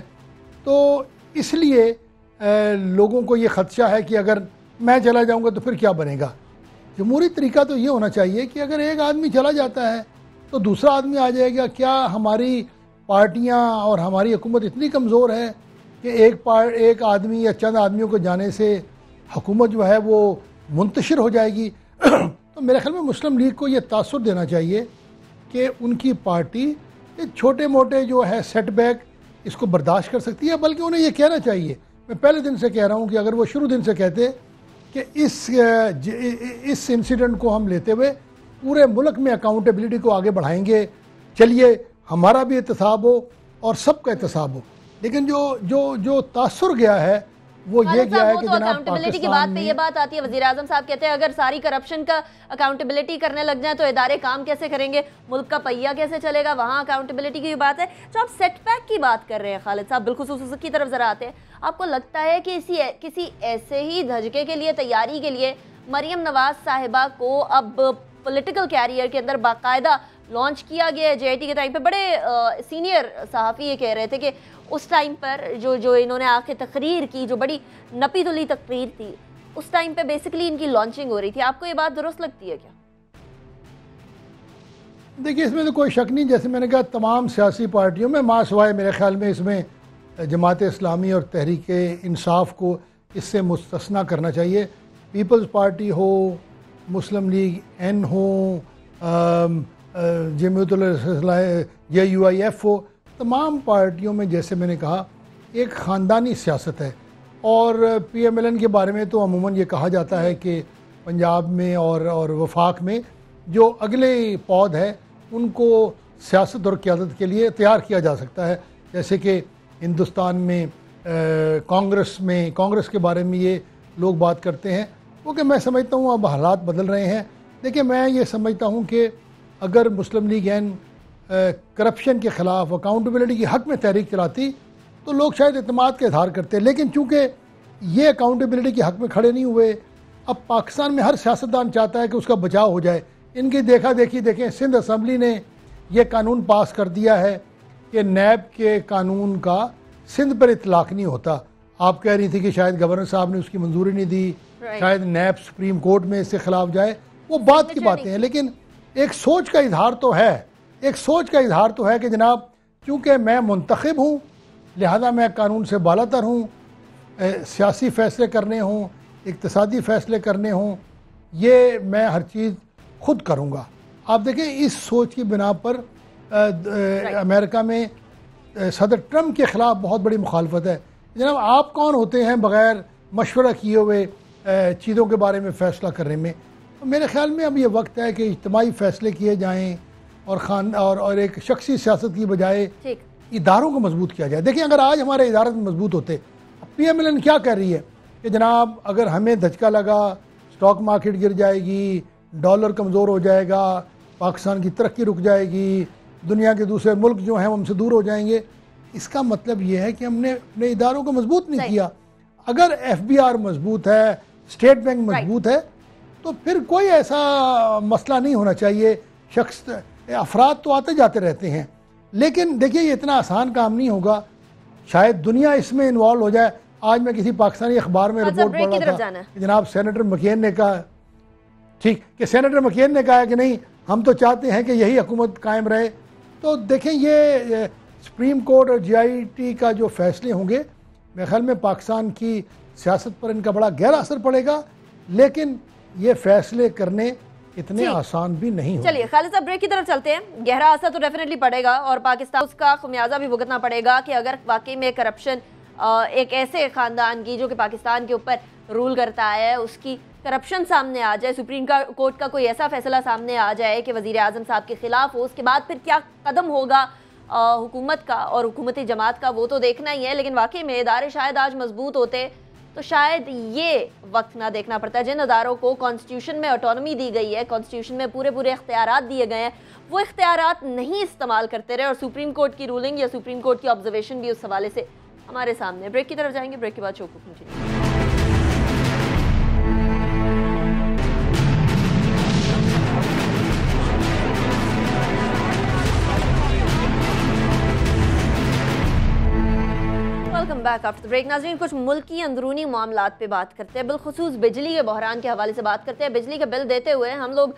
तो इसलिए लोगों को ये ख़दशा है कि अगर मैं चला जाऊँगा तो फिर क्या बनेगा? जमहूरी तरीका तो ये होना चाहिए कि अगर एक आदमी चला जाता है तो दूसरा आदमी आ जाएगा, क्या हमारी पार्टियाँ और हमारी हुकूमत इतनी कमज़ोर है कि एक पार, एक आदमी या चंद आदमियों को जाने से हुकूमत जो है वो मुंतशिर हो जाएगी? तो मेरे ख्याल में मुस्लिम लीग को ये तासर देना चाहिए कि उनकी पार्टी ये छोटे मोटे जो है सेटबैक इसको बर्दाश्त कर सकती है, बल्कि उन्हें ये कहना चाहिए। मैं पहले दिन से कह रहा हूँ कि अगर वो शुरू दिन से कहते कि इस इस इंसिडेंट को हम लेते हुए पूरे मुल्क में अकाउंटेबिलिटी को आगे बढ़ाएँगे। चलिए हमारा भी एहतसाब हो और सबका एहतसाब हो। लेकिन जो जो जो तासर गया है वो ये गया है कि तो अकाउंटेबिलिटी की बात पे ये बात आती है। वज़ीर आज़म साहब कहते हैं अगर सारी करप्शन का अकाउंटेबिलिटी करने लग जाए तो इदारे काम कैसे करेंगे? मुल्क का पहिया कैसे चलेगा? वहाँ अकाउंटेबिलिटी की बात है। जो आप सेटबैक की बात कर रहे हैं खालिद साहब बिल्कुल की तरफ़ जरा आते हैं। आपको लगता है कि इसी किसी ऐसे ही धजके के लिए तैयारी के लिए मरियम नवाज़ साहिबा को अब पॉलिटिकल कैरियर के अंदर बाकायदा लॉन्च किया गया है जे के टाइम पे। बड़े सीनियर सहाफ़ी ये कह रहे थे कि उस टाइम पर जो जो इन्होंने आके तकरीर की, जो बड़ी नपी तुली तकरीर थी, उस टाइम पे बेसिकली इनकी लॉन्चिंग हो रही थी। आपको ये बात दुरुस्त लगती है क्या? देखिए, इसमें तो कोई शक नहीं। जैसे मैंने कहा, तमाम सियासी पार्टियों में माँ सवाए मेरे ख्याल में इसमें जमात इस्लामी और तहरीक इंसाफ को इससे मुस्तना करना चाहिए। पीपल्स पार्टी हो मुस्लिम लीग एन हो Jamiat J U I F हो तमाम पार्टियों में, जैसे मैंने कहा, एक ख़ानदानी सियासत है। और पी एम एल एन के बारे में तो अमूमन ये कहा जाता है कि पंजाब में और और वफाक में जो अगले पौध है, उनको सियासत और क़्यादत के लिए तैयार किया जा सकता है। जैसे कि हिंदुस्तान में कांग्रेस में, कांग्रेस के बारे में ये लोग बात करते हैं। क्योंकि मैं समझता हूँ अब हालात बदल रहे हैं। देखिए, मैं ये समझता हूँ कि अगर मुस्लिम लीग एन करप्शन के ख़िलाफ़ अकाउंटेबिलिटी के हक़ में तहरीक चलाती तो लोग शायद अतमाद का इजहार करते। लेकिन चूँकि ये अकाउंटेबिलिटी के हक़ में खड़े नहीं हुए, अब पाकिस्तान में हर सियासतदान चाहता है कि उसका बचाव हो जाए। इनकी देखा देखी देखें सिंध असम्बली ने यह कानून पास कर दिया है कि नैब के कानून का सिंध पर इतलाक नहीं होता। आप कह रही थी कि शायद गवर्नर साहब ने उसकी मंजूरी नहीं दी शायद नैब सुप्रीम कोर्ट में इसके खिलाफ जाए वो बात की बातें हैं लेकिन एक सोच का इजहार तो है एक सोच का इजहार तो है कि जनाब चूँकि मैं मुंतखब हूँ लिहाजा मैं कानून से बालातर हूँ सियासी फ़ैसले करने हों इकतसादी फ़ैसले करने हों ये मैं हर चीज़ खुद करूँगा। आप देखें इस सोच की बिना पर अमेरिका में सदर ट्रंप के ख़िलाफ़ बहुत बड़ी मुखालफत है। जनाब आप कौन होते हैं बग़ैर मशवरा किए हुए चीज़ों के बारे में फ़ैसला करने में। तो मेरे ख्याल में अब ये वक्त है कि इज्तमाही फ़ैसले किए जाएँ और खान और, और एक शख्सी सियासत की बजाय इदारों को मज़बूत किया जाए। देखिए अगर आज हमारे इदारे मज़बूत होते पी एम एल एन क्या कर रही है? कि जनाब अगर हमें धचका लगा स्टॉक मार्केट गिर जाएगी डॉलर कमज़ोर हो जाएगा पाकिस्तान की तरक्की रुक जाएगी दुनिया के दूसरे मुल्क जो हैं हमसे दूर हो जाएँगे इसका मतलब ये है कि हमने अपने इदारों को मज़बूत नहीं किया। अगर एफ़ बी आर मज़बूत है स्टेट बैंक मज़बूत है तो फिर कोई ऐसा मसला नहीं होना चाहिए। शख्स अफराद तो आते जाते रहते हैं लेकिन देखिए ये इतना आसान काम नहीं होगा। शायद दुनिया इसमें इन्वॉल्व हो जाए। आज मैं किसी पाकिस्तानी अखबार में रिपोर्ट अच्छा, पढ़ रहा था कि जनाब सेनेटर मकेन ने कहा ठीक कि सेनेटर मकेन ने कहा कि नहीं हम तो चाहते हैं कि यही हुकूमत कायम रहे। तो देखें ये सुप्रीम कोर्ट और जीआईटी का जो फैसले होंगे मेरे ख्याल में पाकिस्तान की सियासत पर इनका बड़ा गहरा असर पड़ेगा लेकिन ये फैसले करने इतने आसान भी नहीं चलिए खालिद साहब ब्रेक की तरफ़ चलते हैं। गहरा असर तो डेफिनेटली पड़ेगा और पाकिस्तान उसका खुमियाजा भी भुगतना पड़ेगा कि अगर वाकई में करप्शन एक ऐसे खानदान की जो कि पाकिस्तान के ऊपर रूल करता है उसकी करप्शन सामने आ जाए सुप्रीम कोर्ट का कोई ऐसा फैसला सामने आ जाए कि वज़ीर अजम साहब के खिलाफ हो उसके बाद फिर क्या कदम होगा हुकूमत का और हुकूमती जमात का वो तो देखना ही है लेकिन वाकई में इदारे शायद आज मज़बूत होते तो शायद ये वक्त ना देखना पड़ता है। जिन अदारों को कॉन्स्टिट्यूशन में ऑटोनमी दी गई है कॉन्स्टिट्यूशन में पूरे पूरे इख्तियार दिए गए हैं, वो इख्तियार नहीं इस्तेमाल करते रहे और सुप्रीम कोर्ट की रूलिंग या सुप्रीम कोर्ट की ऑब्जर्वेशन भी उस हवाले से हमारे सामने। ब्रेक की तरफ़ जाएँगे, ब्रेक के बाद शो को बैक आफ्टर ब्रेक नाजरीन, कुछ मुल्की अंदरूनी मामला पे बात करते हैं। बिलखसूस बिजली के बहरान के हवाले से बात करते हैं। बिजली का बिल देते हुए हम लोग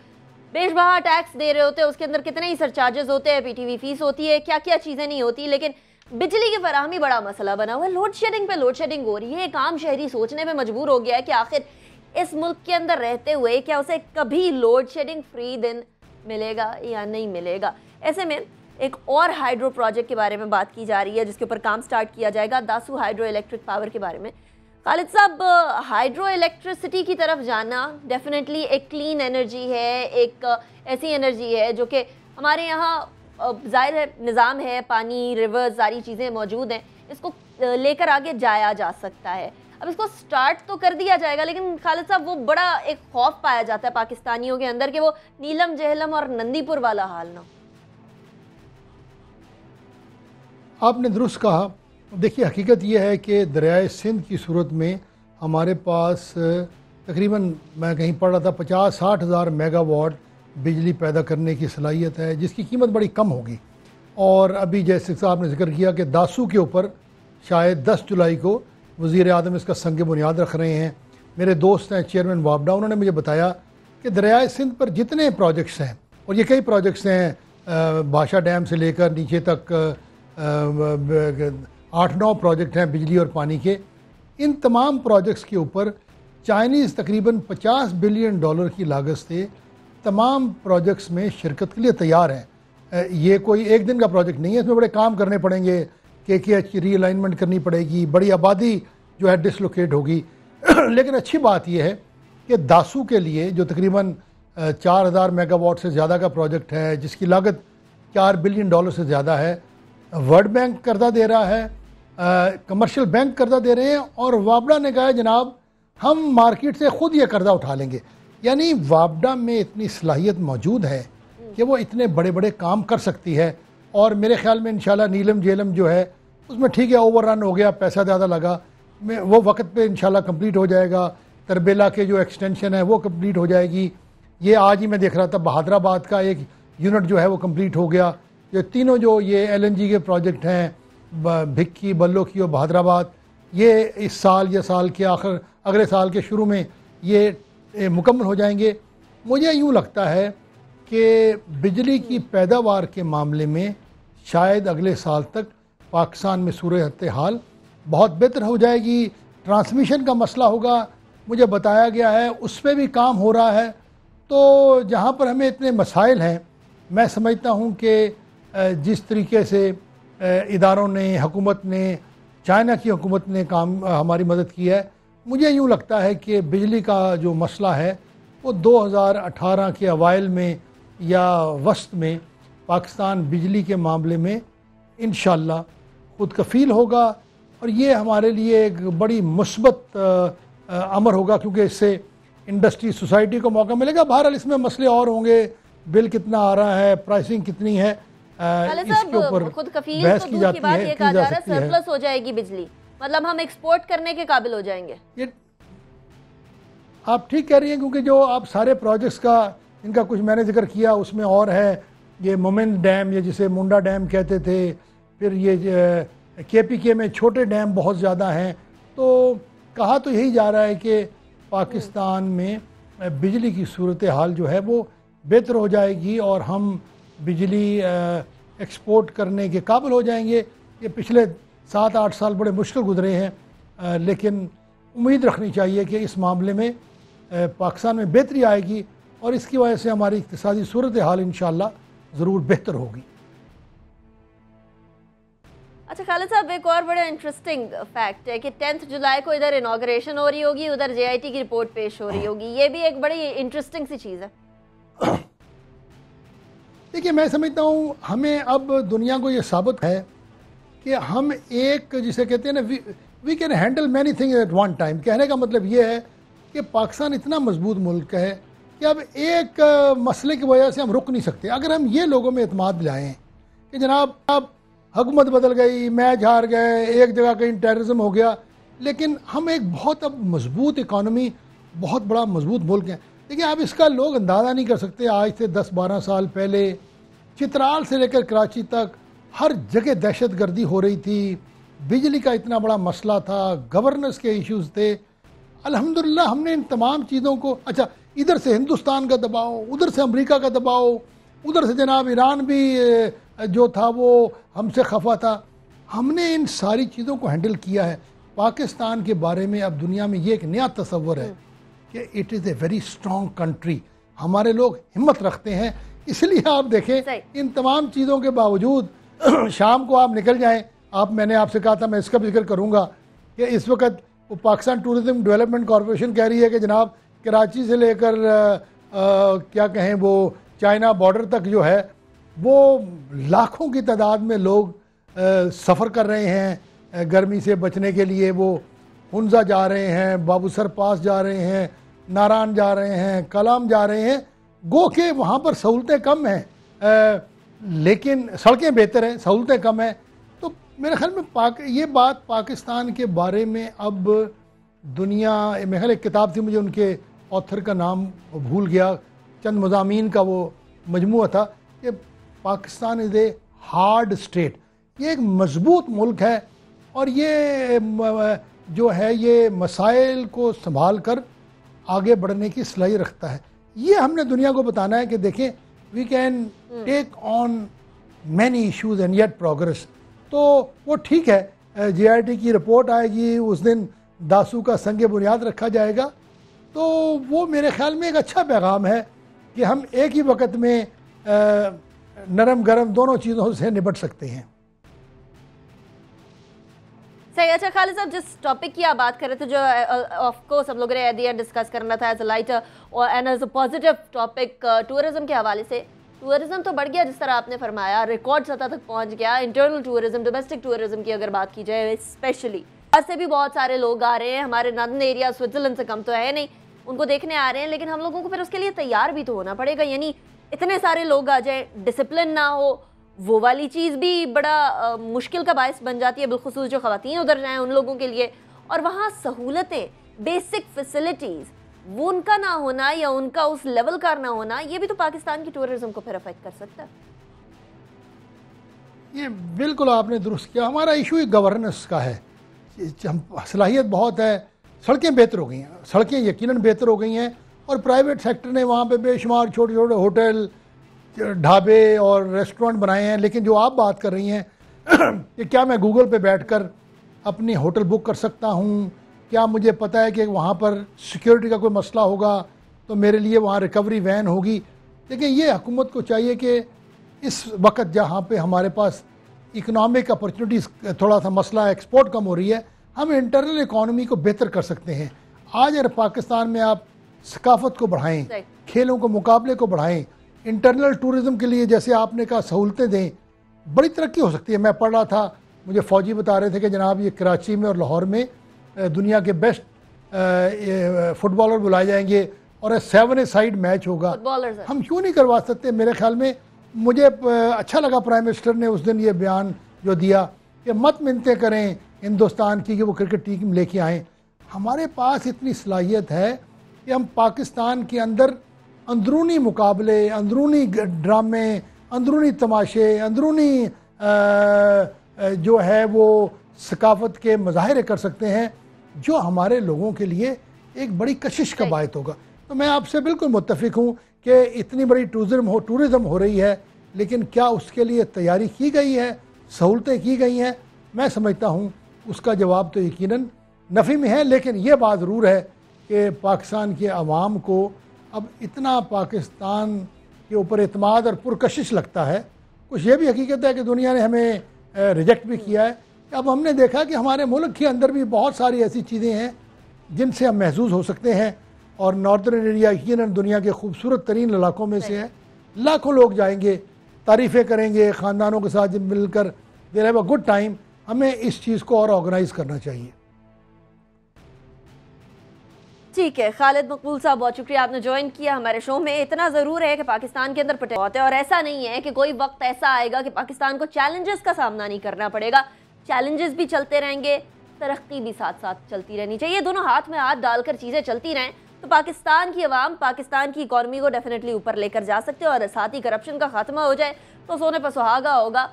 बेशबहा टैक्स दे रहे होते हैं। उसके अंदर कितने ही सरचार्जेस होते हैं। पीटीवी फ़ीस होती है। क्या क्या चीज़ें नहीं होती? लेकिन बिजली की फराहमी बड़ा मसला बना हुआ है। लोड शेडिंग पे लोड शेडिंग हो रही है। एक आम शहरी सोचने पे मजबूर हो गया है कि आखिर इस मुल्क के अंदर रहते हुए क्या उसे कभी लोड शेडिंग फ्री दिन मिलेगा या नहीं मिलेगा? ऐसे में एक और हाइड्रो प्रोजेक्ट के बारे में बात की जा रही है, जिसके ऊपर काम स्टार्ट किया जाएगा, दासू हाइड्रो इलेक्ट्रिक पावर के बारे में। खालिद साहब हाइड्रो इलेक्ट्रिसिटी की तरफ़ जाना डेफिनेटली एक क्लीन एनर्जी है, एक ऐसी एनर्जी है जो कि हमारे यहाँ ज़ाहिर है निज़ाम है, पानी रिवर्स सारी चीज़ें मौजूद हैं, इसको लेकर आगे जाया जा सकता है। अब इसको स्टार्ट तो कर दिया जाएगा, लेकिन खालिद साहब, वो बड़ा एक खौफ पाया जाता है पाकिस्तानियों के अंदर कि वो नीलम, जहलम और नंदीपुर वाला हाल ना आपने दुरुस्त कहा। देखिए, हकीकत यह है कि दरियाए सिंध की सूरत में हमारे पास तकरीबन मैं कहीं पढ़ रहा था पचास साठ हज़ार मेगावाट बिजली पैदा करने की सलाहियत है, जिसकी कीमत बड़ी कम होगी। और अभी जैसे साहब ने ज़िक्र किया कि दासू के ऊपर शायद 10 जुलाई को वज़ी आदम इसका संग बुनियाद रख रहे हैं। मेरे दोस्त हैं चेयरमैन वापडा उन्होंने मुझे बताया कि दरियाए सिंध पर जितने प्रोजेक्ट्स हैं, और ये कई प्रोजेक्ट्स हैं बादशाह डैम से लेकर नीचे तक आठ नौ प्रोजेक्ट हैं बिजली और पानी के। इन तमाम प्रोजेक्ट्स के ऊपर चाइनीज़ तकरीबन 50 बिलियन डॉलर की लागत से तमाम प्रोजेक्ट्स में शिरकत के लिए तैयार हैं। ये कोई एक दिन का प्रोजेक्ट नहीं है, इसमें बड़े काम करने पड़ेंगे। के के एच रीअलाइनमेंट करनी पड़ेगी, बड़ी आबादी जो है डिसलोकेट होगी। लेकिन अच्छी बात यह है कि दासू के लिए जो तकरीबन चार हज़ार मेगावाट से ज़्यादा का प्रोजेक्ट है, जिसकी लागत चार बिलियन डॉलर से ज़्यादा है वर्ल्ड बैंक कर्जा दे रहा है कमर्शियल बैंक कर्जा दे रहे हैं, और वाबड़ा ने कहा जनाब, हम मार्केट से ख़ुद ये कर्जा उठा लेंगे। यानी वाबड़ा में इतनी सलाहियत मौजूद है कि वो इतने बड़े बड़े काम कर सकती है, और मेरे ख्याल में इंशाल्लाह नीलम जेलम जो है, उसमें ठीक है ओवर रन हो गया, पैसा ज़्यादा लगा, मैं वो वक्त पे इंशाल्लाह कंप्लीट हो जाएगा, तरबेला के जो एक्सटेंशन है, वो कंप्लीट हो जाएगी। ये आज ही मैं देख रहा था, बहादराबाद का एक यूनिट जो है, वो कंप्लीट हो गया। ये तीनों जो ये एलएनजी के प्रोजेक्ट हैं भिक्की बल्लो की और बहादराबाद, ये इस साल, या साल के आखिर, अगले साल के शुरू में ये मुकम्मल हो जाएँगे। मुझे यूँ लगता है कि बिजली की पैदावार के मामले में शायद अगले साल तक पाकिस्तान में सूरत हाल बहुत बेहतर हो जाएगी। ट्रांसमिशन का मसला होगा, मुझे बताया गया है, उस पर भी काम हो रहा है। तो जहाँ पर हमें इतने मसाइल हैं, मैं समझता हूँ कि जिस तरीके से इदारों ने, हुकूमत ने, चाइना की हुकूमत ने काम हमारी मदद की है। मुझे यूँ लगता है कि बिजली का जो मसला है, वो 2018 के अवाइल में या वस्त में, पाकिस्तान बिजली के मामले में इन खुद कफील होगा। और ये हमारे लिए एक बड़ी मुस्बत अमर होगा, क्योंकि इससे इंडस्ट्री, सोसाइटी को मौका मिलेगा। बहरहाल इसमें मसले और होंगे। बिल कितना आ रहा है, प्राइसिंग कितनी है ऊपर खुद कफील तो की जाती है ये कहा जा रहा है सरप्लस हो। जाएगी बिजली। मतलब हम एक्सपोर्ट करने के काबिल हो जाएँगे। ये आप ठीक कह रही हैं क्योंकि जो आप सारे प्रोजेक्ट्स का इनका कुछ मैंने ज़िक्र किया उसमें और है। ये मोमिन डैम या जिसे मुंडा डैम कहते थे फिर ये के पी के में छोटे डैम बहुत ज़्यादा हैं। तो कहा तो यही जा रहा है कि पाकिस्तान में बिजली की सूरत हाल जो है वो बेहतर हो जाएगी और हम बिजली एक्सपोर्ट करने के काबिल हो जाएँगे। ये पिछले सात आठ साल बड़े मुश्किल गुजरे हैं। लेकिन उम्मीद रखनी चाहिए कि इस मामले में पाकिस्तान में बेहतरी आएगी और इसकी वजह से हमारी इकतदी सूरत हाल इन ज़रूर बेहतर होगी। अच्छा खालिद साहब एक और बड़ा इंटरेस्टिंग फैक्ट है कि टेंथ जुलाई को इधर इनाग्रेशन हो रही होगी उधर जेआईटी की रिपोर्ट पेश हो रही होगी। ये भी एक बड़ी इंटरेस्टिंग सी चीज़ है। देखिए, मैं समझता हूँ, हमें अब दुनिया को ये साबित है कि हम एक, जिसे कहते हैं ना we can handle many thing at one time कहने का मतलब ये है कि पाकिस्तान इतना मज़बूत मुल्क है कि अब एक मसले की वजह से हम रुक नहीं सकते। अगर हम ये लोगों में अतमाद लाएँ कि जनाब, अब हुकूमत बदल गई, मैच हार गए, एक जगह कहीं टेररिज्म हो गया, लेकिन हम एक बहुत अब मज़बूत इकानमी बहुत बड़ा मज़बूत मुल्क है। देखिए, आप इसका लोग अंदाज़ा नहीं कर सकते। आज से दस बारह साल पहले चित्राल से लेकर कराची तक हर जगह दहशत गर्दी हो रही थी। बिजली का इतना बड़ा मसला था गवर्नेंस के इश्यूज़ थे। अल्हम्दुलिल्लाह, हमने इन तमाम चीज़ों को अच्छा इधर से हिंदुस्तान का दबाव, उधर से अमेरिका का दबाव, उधर से जनाब ईरान भी जो था वो हमसे खफा था। हमने इन सारी चीज़ों को हैंडल किया है। पाकिस्तान के बारे में अब दुनिया में ये एक नया तस्वर है। कि it is a very strong country हमारे लोग हिम्मत रखते हैं इसलिए आप देखें इन तमाम चीज़ों के बावजूद शाम को आप निकल जाएँ। आप मैंने आपसे कहा था मैं इसका भी ज़िक्र करूँगा कि इस वक्त वो पाकिस्तान टूरिज़्म डेवलपमेंट कॉरपोरेशन कह रही है कि जनाब कराची से लेकर क्या कहें वो चाइना बॉर्डर तक जो है वो लाखों की तादाद में लोग सफ़र कर रहे हैं गर्मी से बचने के लिए वो हंजा जा रहे हैं बाबूसर पास जा रहे हैं नारायण जा रहे हैं, कलाम जा रहे हैं, गो के वहाँ पर सहूलतें कम हैं। लेकिन सड़कें बेहतर हैं, सहूलतें कम हैं। तो मेरे ख्याल में पाक, ये बात पाकिस्तान के बारे में अब दुनिया, मेरे ख्याल एक किताब थी मुझे उनके ऑथर का नाम भूल गया, चंद मजामी का वो मजमू था कि Pakistan is a hard state. ये एक मज़बूत मुल्क है और ये जो है ये मसाइल को संभाल कर आगे बढ़ने की सलाही रखता है। ये हमने दुनिया को बताना है कि देखें we can take on many issues and yet progress तो वो ठीक है जे की रिपोर्ट आएगी उस दिन दासू का संग बुनियाद रखा जाएगा। तो वो मेरे ख्याल में एक अच्छा पैगाम है कि हम एक ही वक्त में नरम गरम दोनों चीज़ों से निपट सकते हैं। सही अच्छा खालिद साहब, जिस टॉपिक की आप बात कर रहे थे, जो ऑफ़ कोर्स हम लोगों ने एट डिस्कस करना था एज अ लाइटर और and as a positive topic tourism के हवाले से टूरिज़्म तो बढ़ गया जिस तरह आपने फरमाया रिकॉर्ड सतह तक पहुँच गया इंटरनल टूरिज़्म डोमेस्टिक टूरिज़्म की अगर बात की जाए स्पेशली से भी बहुत सारे लोग आ रहे हैं, हमारे नंदन एरिया, स्विट्जरलैंड से कम तो है नहीं, उनको देखने आ रहे हैं, लेकिन हम लोगों को फिर उसके लिए तैयार भी तो होना पड़ेगा, यानी इतने सारे लोग आ जाए डिसिप्लिन ना हो वो वाली चीज़ भी बड़ा आ, मुश्किल का बायस बन जाती है बिलखसूस जो खातन उधर जाएँ उन लोगों के लिए। और वहाँ सहूलतें बेसिक फैसिलिटीज़ वो उनका ना होना या उनका उस लेवल का ना होना ये भी तो पाकिस्तान की टूरिज़्म को फिर अफेक्ट कर सकता है। ये बिल्कुल आपने दुरुस्त किया। हमारा इशू ही गवर्नेंस का है। हम सलाहियत बहुत है। सड़कें बेहतर हो गई हैं। सड़कें यकीनन बेहतर हो गई हैं। और प्राइवेट सेक्टर ने वहाँ पे बेशुमार छोटे छोटे होटल ढाबे और रेस्टोरेंट बनाए हैं लेकिन जो आप बात कर रही हैं कि क्या मैं गूगल पे बैठकर अपनी होटल बुक कर सकता हूँ? क्या मुझे पता है कि वहाँ पर सिक्योरिटी का कोई मसला होगा? तो मेरे लिए वहाँ रिकवरी वैन होगी। देखिए ये हुकूमत को चाहिए कि इस वक्त जहाँ पे हमारे पास इकोनॉमिक अपॉर्चुनिटीज़ थोड़ा सा मसला एक्सपोर्ट कम हो रही है हम इंटरनल इकॉनमी को बेहतर कर सकते हैं। आज अगर पाकिस्तान में आप सकाफत को बढ़ाएँ खेलों को मुकाबले को बढ़ाएँ इंटरनल टूरिज़्म के लिए जैसे आपने कहा सहूलतें दें बड़ी तरक्की हो सकती है। मैं पढ़ रहा था मुझे फ़ौजी बता रहे थे कि जनाब ये कराची में और लाहौर में दुनिया के बेस्ट फुटबॉलर बुलाए जाएँगे और सेवन ए साइड मैच होगा। हम क्यों नहीं करवा सकते? मेरे ख्याल में मुझे अच्छा लगा प्राइम मिनिस्टर ने उस दिन ये बयान जो दिया कि मत मिनते करें हिंदुस्तान की कि वो क्रिकेट टीम लेके आएँ। हमारे पास इतनी सलाहियत है कि हम पाकिस्तान के अंदर अंदरूनी मुकाबले अंदरूनी ड्रामे अंदरूनी तमाशे अंदरूनी जो है वो सकाफत के मज़ाहरे कर सकते हैं जो हमारे लोगों के लिए एक बड़ी कशिश का बायत होगा। तो मैं आपसे बिल्कुल मुतफिक हूँ कि इतनी बड़ी टूरिज़्म हो टूरिज़म हो रही है लेकिन क्या उसके लिए तैयारी की गई है सहूलतें की गई हैं? मैं समझता हूँ उसका जवाब तो यकीनन नफ़ी में है लेकिन ये बात ज़रूर है कि पाकिस्तान के आवाम को अब इतना पाकिस्तान के ऊपर अतमाद और पुरकशिश लगता है कुछ ये भी हकीकत है कि दुनिया ने हमें रिजेक्ट भी किया है। अब हमने देखा कि हमारे मुल्क के अंदर भी बहुत सारी ऐसी चीज़ें हैं जिनसे हम महसूस हो सकते हैं और नॉर्दर्न एरिया यकीन दुनिया के खूबसूरत तरीन इलाकों में से है। लाखों लोग जाएँगे तारीफ़ें करेंगे ख़ानदानों के साथ मिलकर there have a good time हमें इस चीज़ को और ऑर्गेनाइज करना चाहिए। ठीक है, खालिद मकबूल साहब, बहुत शुक्रिया आपने ज्वाइन किया हमारे शो में। इतना ज़रूर है कि पाकिस्तान के अंदर पटे होते हैं। और ऐसा नहीं है कि कोई वक्त ऐसा आएगा कि पाकिस्तान को चैलेंजेस का सामना नहीं करना पड़ेगा। चैलेंजेस भी चलते रहेंगे, तरक्की भी साथ साथ चलती रहनी चाहिए। दोनों हाथ में हाथ डालकर चीज़ें चलती रहें तो पाकिस्तान की आवाम, पाकिस्तान की इकॉनमी को डेफिनेटली ऊपर लेकर जा सकते हैं और साथ ही करप्शन का खात्मा हो जाए तो सोने पर सुहागा होगा।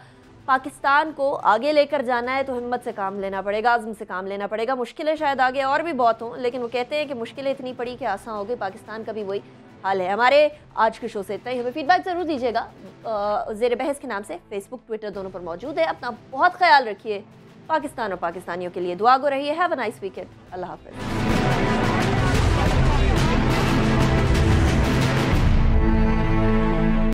पाकिस्तान को आगे लेकर जाना है तो हिम्मत से काम लेना पड़ेगा आज़म से काम लेना पड़ेगा। मुश्किलें शायद आगे और भी बहुत हों, लेकिन वो कहते हैं कि मुश्किलें इतनी पड़ी कि आसान हो गई। पाकिस्तान का भी वही हाल है। हमारे आज के शो से इतना ही। हमें फीडबैक ज़रूर दीजिएगा। जेर बहस के नाम से फेसबुक ट्विटर दोनों पर मौजूद है। अपना बहुत ख्याल रखिए। पाकिस्तान और पाकिस्तानियों के लिए दुआ गो रही है हैव अ नाइस वीकेंड अल्लाह हाफिज़।